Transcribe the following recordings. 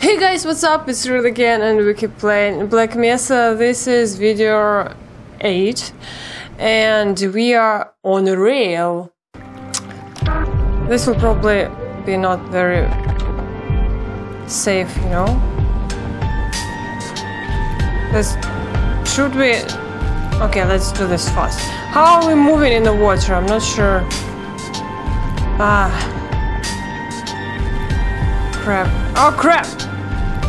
Hey guys, what's up? It's Ril again and we keep playing Black Mesa. This is video 8 and we are on a rail. This will probably be not very safe, you know? Let's... Should we... Okay, let's do this fast. How are we moving in the water? I'm not sure. Ah. Crap. Oh crap!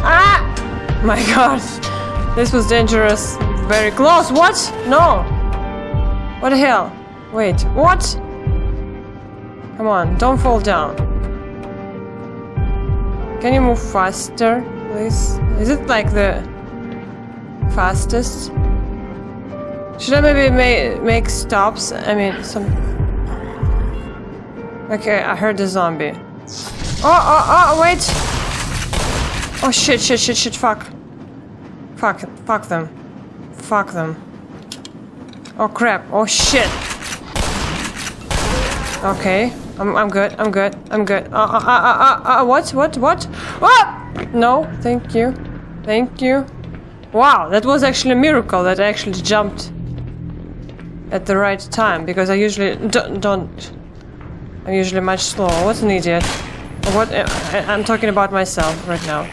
Ah! My god. This was dangerous. Very close. What? No. What the hell? Wait. What? Come on. Don't fall down. Can you move faster, please? Is it like the fastest? Should I maybe ma make stops? I mean, some... Okay, I heard the zombie. Oh, oh, oh, wait! Oh shit, shit, shit, shit, fuck. Fuck, fuck them. Fuck them. Oh crap, oh shit. Okay, I'm, I'm good, I'm good, I'm good. Uh, uh, uh, uh, uh, uh, what, what, what? Ah! No, thank you. Thank you. Wow, that was actually a miracle that I actually jumped at the right time because I usually don't, don't I'm usually much slower. What an idiot. What? I'm talking about myself right now.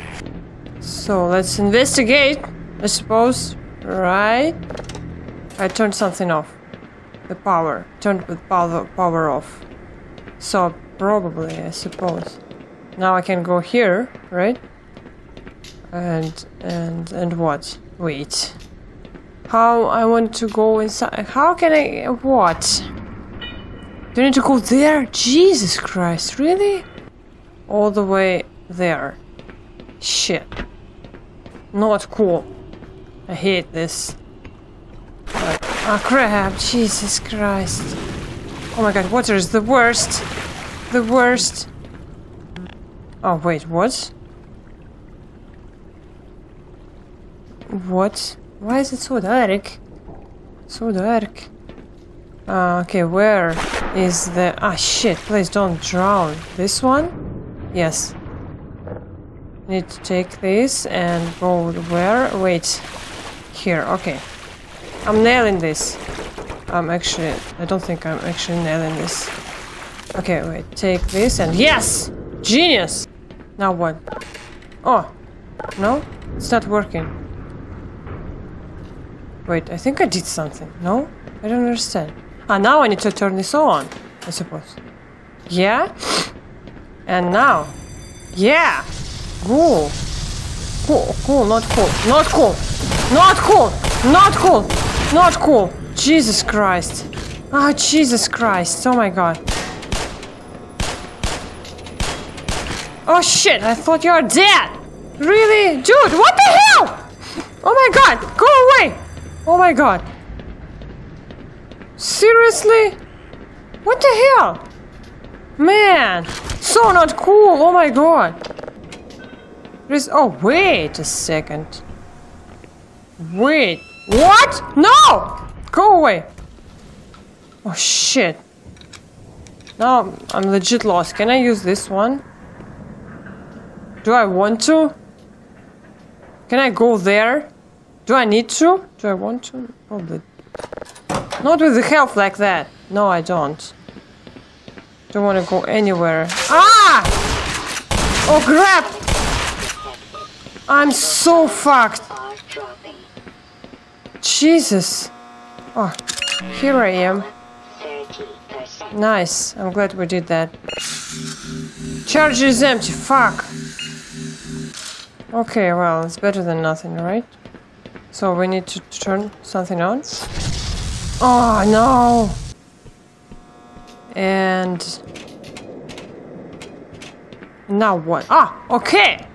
So let's investigate, I suppose. Right? I turned something off. The power. Turned the power, power off. So probably, I suppose. Now I can go here, right? And, and, and what? Wait. How I want to go inside. How can I. What? Do I need to go there? Jesus Christ, really? All the way there. Shit. Not cool. I hate this. But, oh crap, Jesus Christ. Oh my god, water is the worst. The worst. Oh wait, what? What? Why is it so dark? So dark. Uh, okay, where is the... Ah, shit, please don't drown. This one? Yes. Need to take this and go where? Wait. Here, okay. I'm nailing this. I'm actually... I don't think I'm actually nailing this. Okay, wait. Take this and... Yes! Genius! Now what? Oh. No? It's not working. Wait, I think I did something. No? I don't understand. Ah, now I need to turn this on, I suppose. Yeah? And now? Yeah! Cool. Cool, cool, not cool. Not cool! Not cool! Not cool! Not cool! Jesus Christ. Ah, oh, Jesus Christ. Oh my god. Oh shit, I thought you were dead! Really? Dude, what the hell? Oh my god, go away! Oh my god. Seriously? What the hell? Man, so not cool. Oh my god. Oh, wait a second. Wait. What? No! Go away. Oh shit. Now I'm legit lost. Can I use this one? Do I want to? Can I go there? Do I need to? Do I want to? Probably. Not with the health like that. No, I don't. Don't want to go anywhere. Ah! Oh, crap! I'm so fucked. Jesus. Oh, here I am. Nice. I'm glad we did that. Charge is empty. Fuck. Okay, well, it's better than nothing, right? So we need to turn something on. Oh no! And now what? Ah, okay.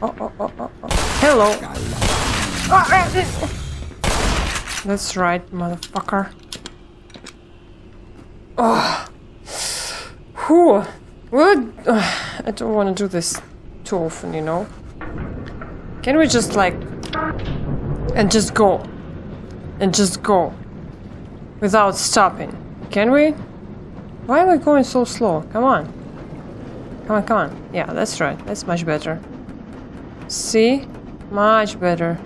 Oh, oh, oh, oh, oh. Hello. That's right, motherfucker. Oh. What? I don't want to do this too often, you know. Can we just like and just go. And just go. Without stopping. Can we? Why are we going so slow? Come on. Come on, come on. Yeah, that's right. That's much better. See? Much better.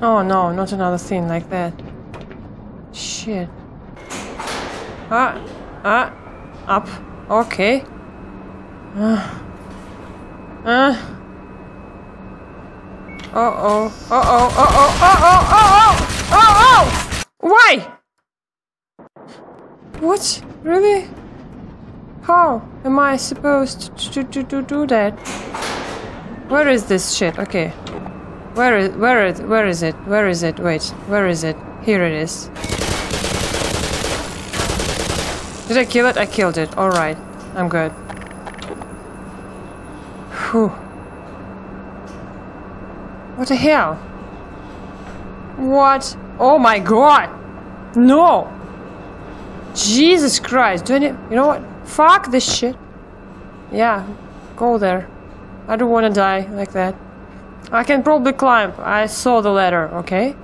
Oh no, not another thing like that. Shit. Ah, ah, up. Okay. Ah. Ah. Uh oh. Uh oh. Uh oh. Uh oh. Uh oh. Oh oh. Why? What? Really? How am I supposed to, to, to do that? Where is this shit? Okay. Where is where is where is it? Where is it? Wait, where is it? Here it is. Did I kill it? I killed it. Alright. I'm good. Whew. What the hell? What? Oh my god! No! Jesus Christ, do I need, you know what? Fuck this shit. Yeah, go there. I don't want to die like that. I can probably climb. I saw the ladder, okay?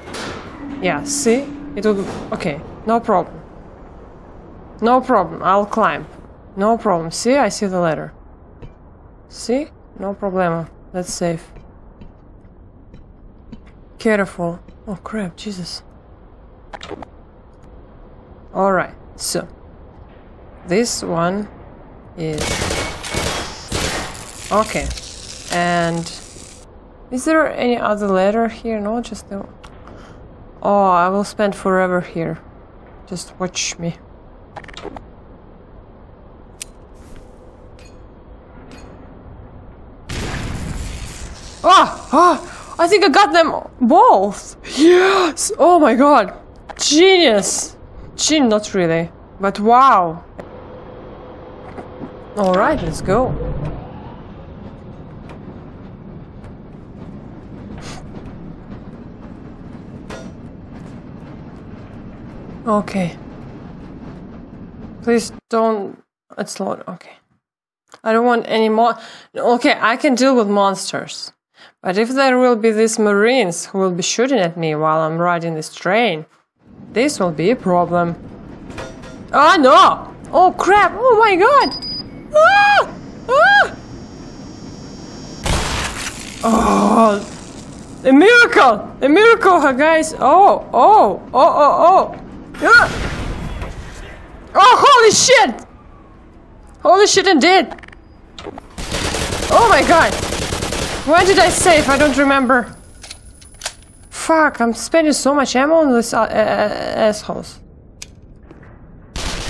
Yeah, see? It will... Okay, no problem. No problem, I'll climb. No problem. See, I see the ladder. See? No problem. That's safe. Careful. Oh crap, Jesus. Alright. So, this one is okay. And is there any other letter here? No, just the. Oh, I will spend forever here. Just watch me. Ah, ah, I think I got them both. Yes. Oh my god. Genius. Chin, not really. But wow! Alright, let's go. Okay. Please don't... It's load. Okay. I don't want any more... Okay, I can deal with monsters. But if there will be these marines who will be shooting at me while I'm riding this train, this will be a problem. Oh no! Oh crap! Oh my god! Oh! A miracle! A miracle, guys! Oh! Oh! Oh! Oh! Oh! Oh! Holy shit! Holy shit indeed! Oh my god! Where did I save? I don't remember. Fuck, I'm spending so much ammo on this uh, uh, uh, assholes.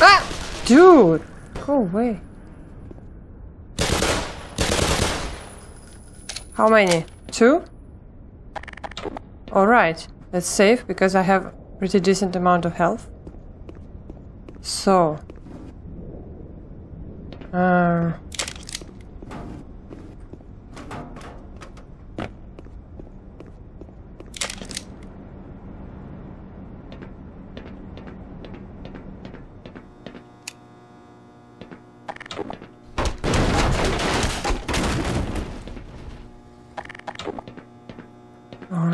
Ah! Dude! Go away. How many? Two? Alright. That's safe because I have pretty decent amount of health. So. Um...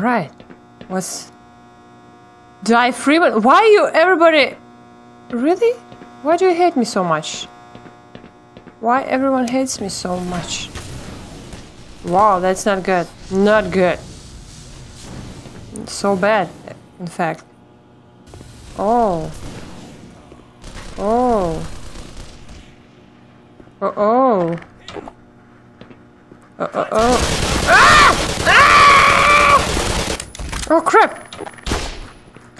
Alright. What's... Die Freeman? Why are you everybody... Really? Why do you hate me so much? Why everyone hates me so much? Wow, that's not good. Not good. So bad, in fact. Oh. Oh. Uh oh. Uh oh. oh. Ah! Ah! Oh crap!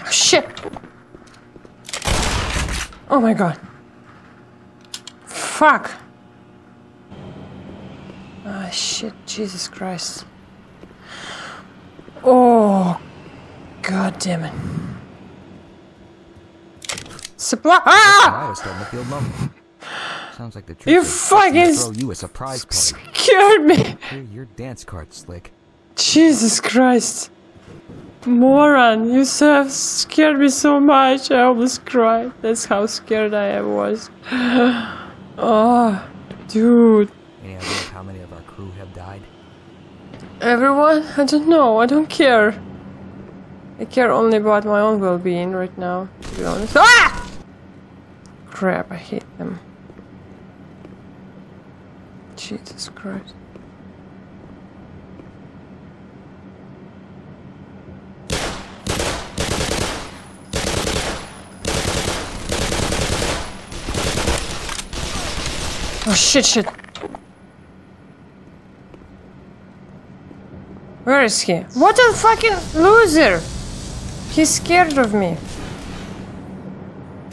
Oh, shit! Oh my god. Fuck! Ah oh, shit, Jesus Christ. Oh, god damn it. Supply. Ah! I was starting to feel. Sounds like the truth. You fucking throw you a surprise party. scared me. Your dance card, Slick. Jesus Christ. Moron, you have scared me so much. I almost cried. That's how scared I was. oh, dude. Any idea how many of our crew have died? Everyone? I don't know. I don't care. I care only about my own well-being right now, to be honest. Ah! crap, I hate them. Jesus Christ. Oh shit, shit. Where is he? What a fucking loser! He's scared of me.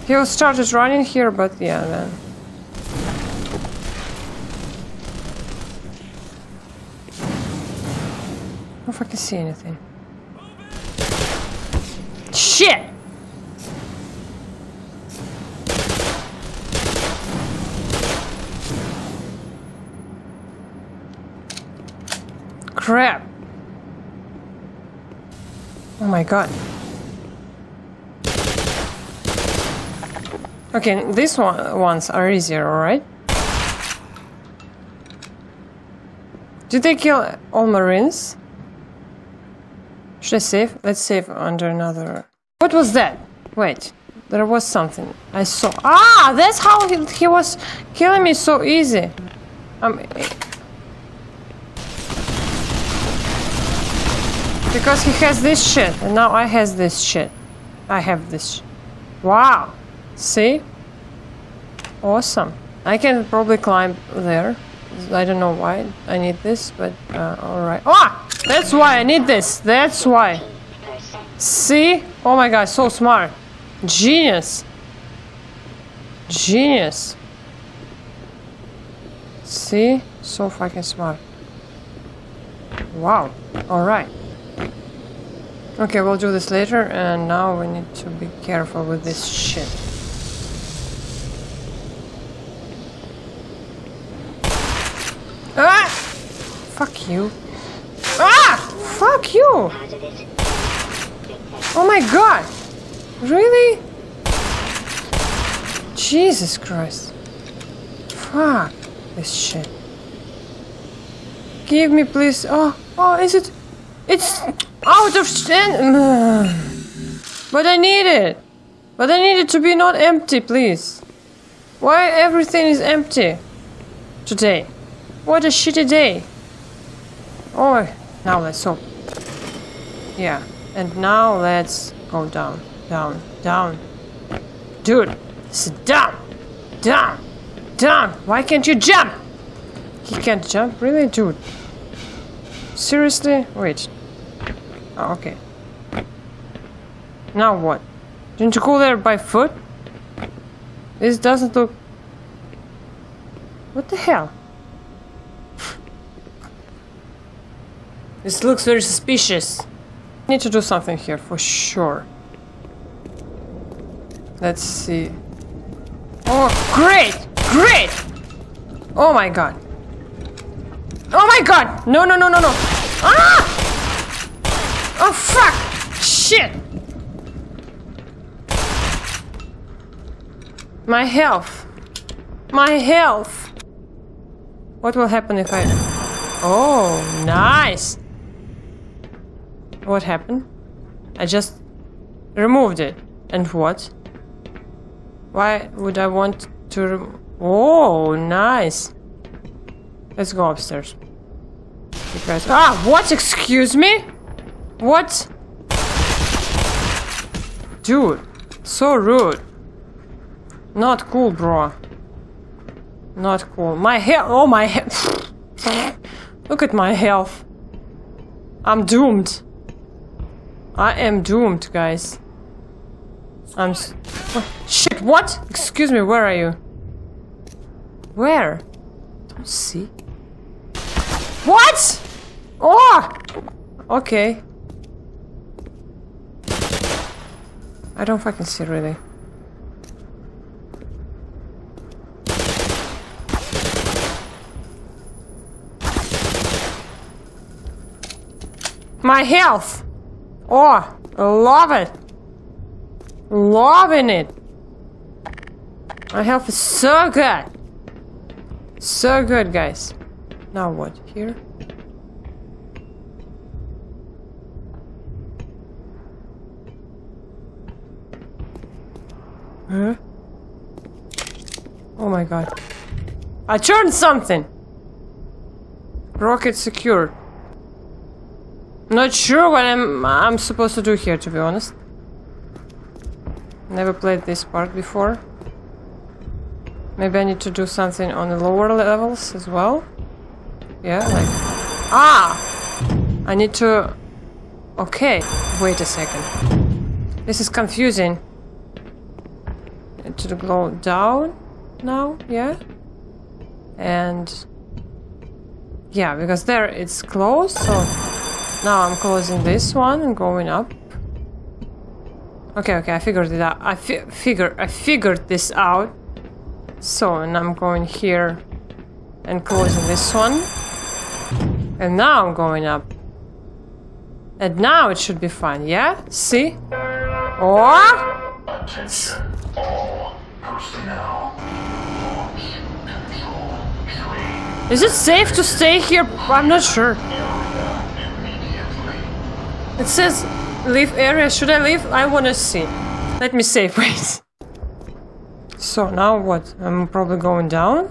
He started running here, but yeah, then. I don't fucking see anything. Shit! Crap! Oh my god. Okay, these one, ones are easier, alright? Did they kill all marines? Should I save? Let's save under another... What was that? Wait, there was something. I saw... Ah! That's how he, he was killing me so easy. Um, because he has this shit, and now I has this shit. I have this. Wow! See? Awesome. I can probably climb there. I don't know why I need this, but uh, alright. Ah! That's why I need this! That's why! See? Oh my god, so smart. Genius. Genius. See? So fucking smart. Wow. Alright. Okay, we'll do this later, and now we need to be careful with this shit. Ah! Fuck you. Ah! Fuck you! Oh my god! Really? Jesus Christ. Fuck this shit. Give me please. Oh, oh, is it? It's out of stand. But I need it. But I need it to be not empty, please. Why everything is empty today? What a shitty day. Oh, now let's hope. Yeah, and now let's go down, down, down. Dude, sit down, down, down. Why can't you jump? He can't jump, really, dude. Seriously? Wait. Oh, okay. Now what? Didn't you go there by foot? This doesn't look... What the hell? This looks very suspicious. Need to do something here for sure. Let's see. Oh, great! Great! Oh my god. Oh my god! No, no, no, no, no! Ah! Oh fuck! Shit! My health. My health. What will happen if I... Oh, nice! What happened? I just removed it. And what? Why would I want to... Oh, nice. Let's go upstairs. Ah, what? Excuse me? What? Dude, so rude. Not cool, bro. Not cool. My health. Oh, my health. Look at my health. I'm doomed. I am doomed, guys. I'm. What? Shit, what? Excuse me, where are you? Where? Don't see. What? Oh! Okay. I don't fucking see really. My health! Oh, love it! Loving it! My health is so good! So good, guys. Now what? Here? Huh? Oh my god. I turned something! Rocket secure. Not sure what I'm I'm supposed to do here to be honest. Never played this part before. Maybe I need to do something on the lower levels as well. Yeah, like Ah! I need to Okay, wait a second. This is confusing. To go down now, yeah? And yeah, because there it's closed, so now I'm closing this one and going up. Okay, okay, I figured it out. I fi figure I figured this out. So, and I'm going here and closing this one. And now I'm going up. And now it should be fine, yeah? See? Or? Attention, Is it safe to stay here? I'm not sure. It says leave area. Should I leave? I wanna see. Let me save, wait. So now what? I'm probably going down?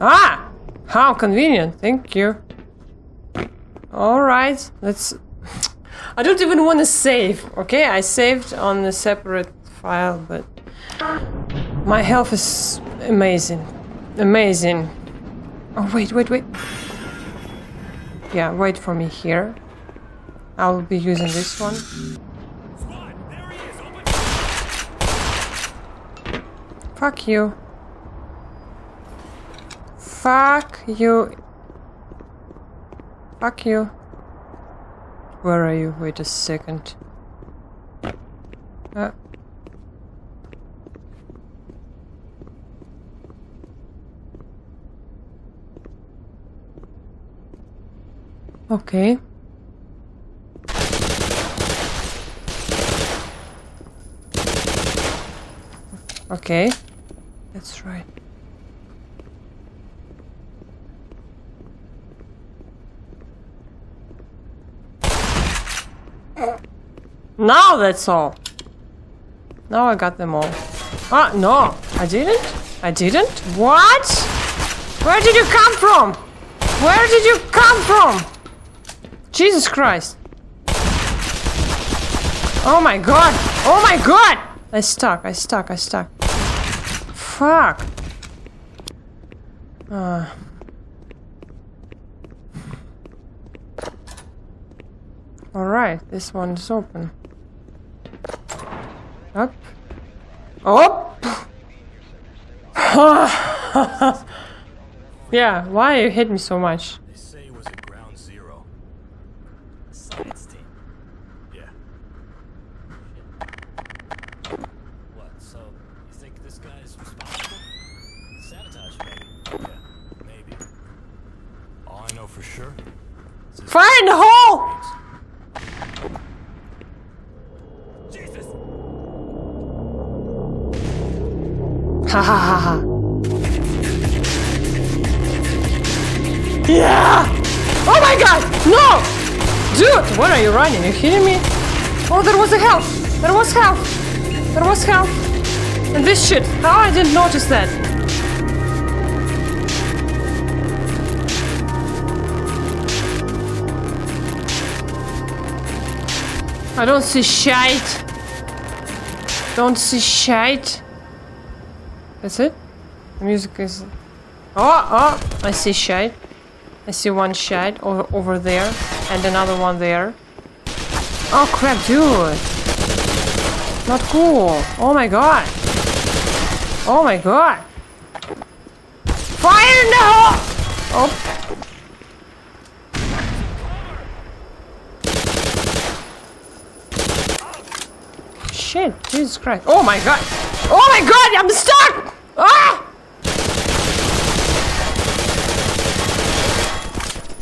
Ah! How convenient. Thank you. Alright, let's... I don't even want to save, okay? I saved on a separate but... My health is amazing. Amazing. Oh, wait, wait, wait. Yeah, wait for me here. I'll be using this one. Fuck you. Fuck you. Fuck you. Where are you? Wait a second. Uh. Okay. Okay. That's right. Now that's all. Now I got them all. Ah, no. I didn't? I didn't? What? Where did you come from? Where did you come? Jesus Christ. Oh my god. Oh my god. I stuck. I stuck. I stuck. Fuck. Uh. Alright, this one is open. Up. Up! yeah, why you hit me so much? They say it was at ground zero. Science team. Yeah. What, so you think this guy is responsible? Sabotage, maybe. Yeah, maybe. All I know for sure is this Fire in the hole! Jesus! Ha ha ha ha. Yeah! Oh my god! No! Dude, what are you running? You kidding me? Oh, there was a health! There was health! There was health! And this shit! How I didn't notice that? I don't see shite. Don't see shite. That's it? The music is... Oh, oh! I see shite. I see one shite over, over there. And another one there. Oh crap, dude! Not cool! Oh my god! Oh my god! Fire in the hole! Oh. Shit, Jesus Christ. Oh my god! Oh my god, I'm stuck! Ah!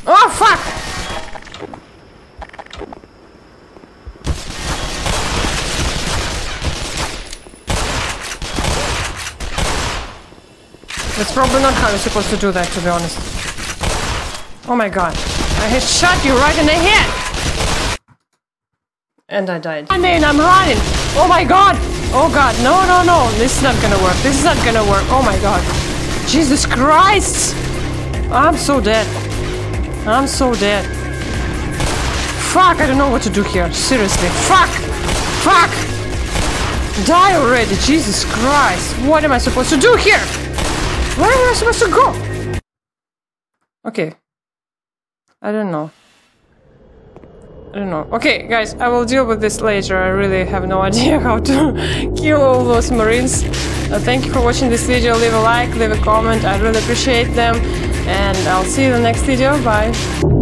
Oh fuck! Probably not how you're supposed to do that, to be honest. Oh my god. I had shot you right in the head! And I died. I mean, I'm running! Oh my god! Oh god, no, no, no. This is not gonna work. This is not gonna work. Oh my god. Jesus Christ! I'm so dead. I'm so dead. Fuck, I don't know what to do here. Seriously. Fuck! Fuck! Die already, Jesus Christ. What am I supposed to do here? Where am I supposed to go? Okay. I don't know. I don't know. Okay, guys, I will deal with this later. I really have no idea how to kill all those marines. Uh, thank you for watching this video. Leave a like, leave a comment. I really appreciate them. And I'll see you in the next video. Bye.